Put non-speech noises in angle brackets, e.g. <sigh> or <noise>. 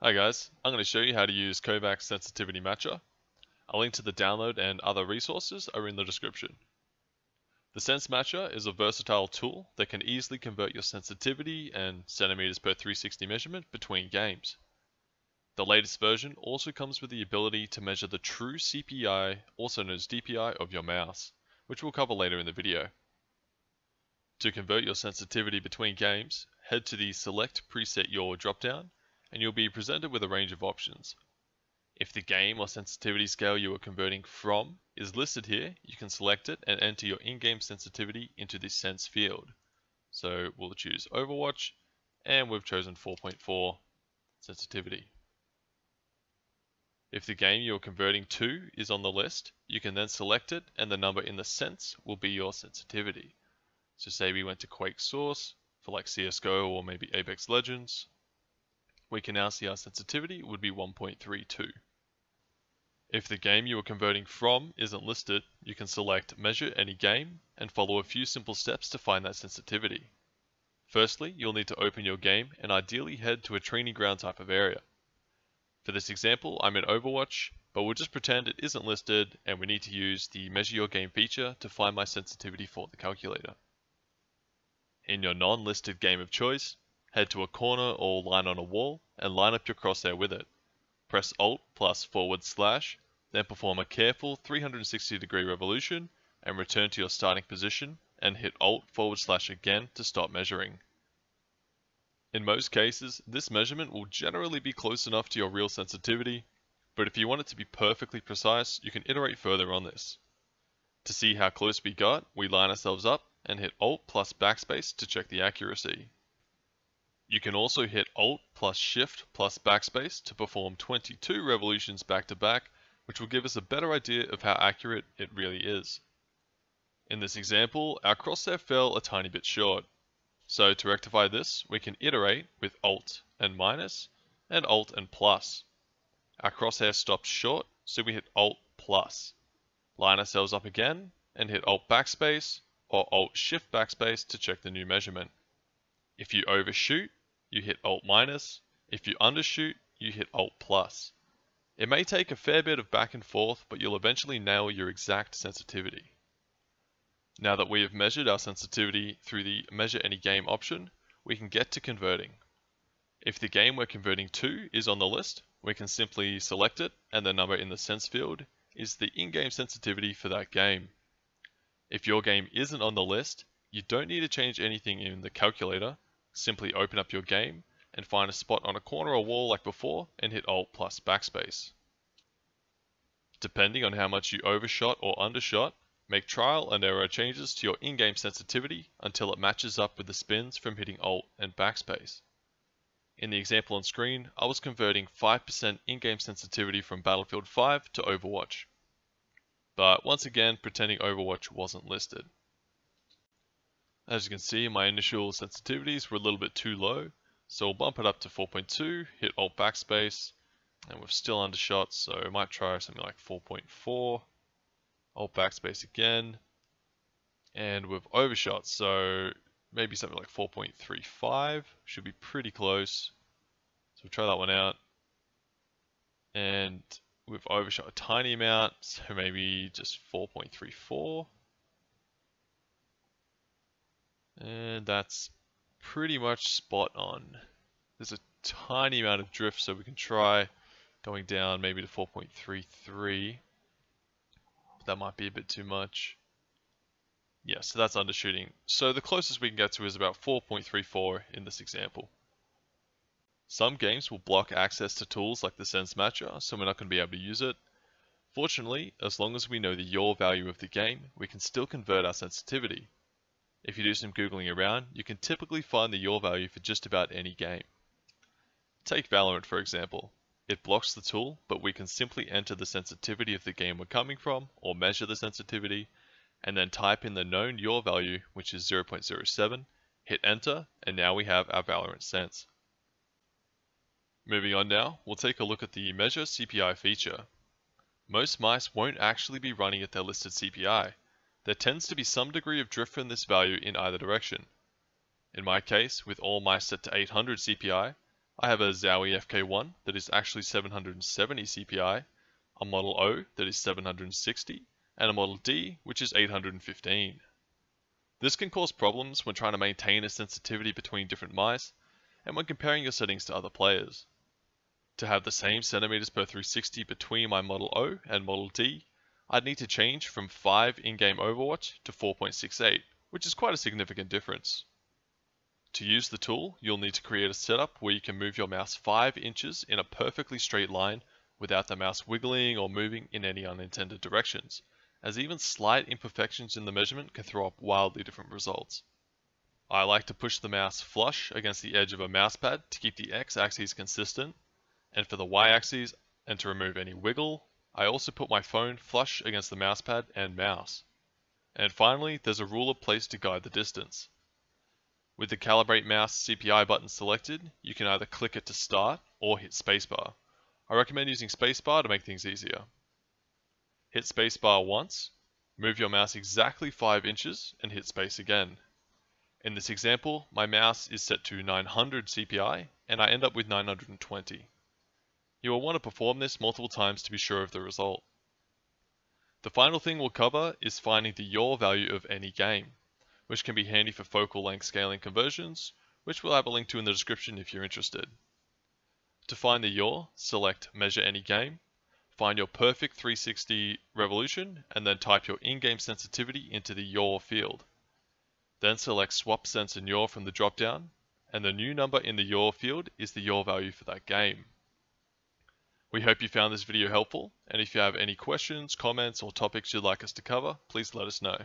Hi guys, I'm going to show you how to use KovaaK's Sensitivity Matcher. A link to the download and other resources are in the description. The Sense Matcher is a versatile tool that can easily convert your sensitivity and centimeters per 360 measurement between games. The latest version also comes with the ability to measure the true CPI, also known as DPI, of your mouse, which we'll cover later in the video. To convert your sensitivity between games, head to the Select Preset Your dropdown and you'll be presented with a range of options. If the game or sensitivity scale you are converting from is listed here, you can select it and enter your in-game sensitivity into the sense field. So we'll choose Overwatch and we've chosen 4.4 sensitivity. If the game you're converting to is on the list, you can then select it and the number in the sense will be your sensitivity. So say we went to Quake Source for like CSGO or maybe Apex Legends, we can now see our sensitivity would be 1.32. If the game you are converting from isn't listed, you can select Measure Any Game and follow a few simple steps to find that sensitivity. Firstly, you'll need to open your game and ideally head to a training ground type of area. For this example, I'm in Overwatch, but we'll just pretend it isn't listed and we need to use the Measure Your Game feature to find my sensitivity for the calculator. In your non-listed game of choice, head to a corner or line on a wall and line up your crosshair with it. Press Alt plus forward slash, then perform a careful 360 degree revolution and return to your starting position and hit Alt forward slash again to stop measuring. In most cases, this measurement will generally be close enough to your real sensitivity, but if you want it to be perfectly precise, you can iterate further on this. To see how close we got, we line ourselves up and hit Alt plus backspace to check the accuracy. You can also hit Alt plus Shift plus Backspace to perform 22 revolutions back to back, which will give us a better idea of how accurate it really is. In this example, our crosshair fell a tiny bit short. So to rectify this, we can iterate with Alt and minus, and Alt and plus. Our crosshair stopped short, so we hit Alt plus. Line ourselves up again, and hit Alt backspace, or Alt shift backspace to check the new measurement. If you overshoot, you hit Alt minus. If you undershoot, you hit Alt plus. It may take a fair bit of back and forth, but you'll eventually nail your exact sensitivity. Now that we have measured our sensitivity through the Measure Any Game option, we can get to converting. If the game we're converting to is on the list, we can simply select it and the number in the sense field is the in-game sensitivity for that game. If your game isn't on the list, you don't need to change anything in the calculator Simply open up your game and find a spot on a corner or wall like before and hit Alt plus backspace. Depending on how much you overshot or undershot, make trial and error changes to your in-game sensitivity until it matches up with the spins from hitting Alt and backspace. In the example on screen, I was converting 5% in-game sensitivity from Battlefield 5 to Overwatch. But once again, pretending Overwatch wasn't listed. As you can see, my initial sensitivities were a little bit too low, so we'll bump it up to 4.2, hit Alt Backspace, and we're still undershot, so I might try something like 4.4, Alt Backspace again, and we've overshot, so maybe something like 4.35, should be pretty close. So we'll try that one out. And we've overshot a tiny amount, <laughs> so maybe just 4.34. And that's pretty much spot on. There's a tiny amount of drift, so we can try going down maybe to 4.33. That might be a bit too much. Yeah, so that's undershooting. So the closest we can get to is about 4.34 in this example. Some games will block access to tools like the Sense Matcher, so we're not going to be able to use it. Fortunately, as long as we know the yaw value of the game, we can still convert our sensitivity. If you do some googling around, you can typically find the yaw value for just about any game. Take Valorant for example. It blocks the tool, but we can simply enter the sensitivity of the game we're coming from, or measure the sensitivity, and then type in the known yaw value, which is 0.07, hit enter, and now we have our Valorant sense. Moving on now, we'll take a look at the Measure CPI feature. Most mice won't actually be running at their listed CPI, there tends to be some degree of drift from this value in either direction. In my case, with all mice set to 800 CPI, I have a Zowie FK1 that is actually 770 CPI, a Model O that is 760, and a Model D which is 815. This can cause problems when trying to maintain a sensitivity between different mice and when comparing your settings to other players. To have the same centimeters per 360 between my Model O and Model D, I'd need to change from 5 in-game Overwatch to 4.68, which is quite a significant difference. To use the tool, you'll need to create a setup where you can move your mouse 5 inches in a perfectly straight line without the mouse wiggling or moving in any unintended directions, as even slight imperfections in the measurement can throw up wildly different results. I like to push the mouse flush against the edge of a mousepad to keep the x-axis consistent, and for the y-axis and to remove any wiggle, I also put my phone flush against the mousepad and mouse. And finally, there's a ruler placed to guide the distance. With the Calibrate Mouse CPI button selected, you can either click it to start or hit spacebar. I recommend using spacebar to make things easier. Hit spacebar once, move your mouse exactly 5 inches and hit space again. In this example, my mouse is set to 900 CPI and I end up with 920. You will want to perform this multiple times to be sure of the result. The final thing we'll cover is finding the yaw value of any game, which can be handy for focal length scaling conversions, which we'll have a link to in the description if you're interested. To find the yaw, select Measure Any Game, Find your perfect 360 revolution and then type your in-game sensitivity into the yaw field. Then select swap sense and yaw from the dropdown and the new number in the yaw field is the yaw value for that game. We hope you found this video helpful and if you have any questions, comments or topics you'd like us to cover, please let us know.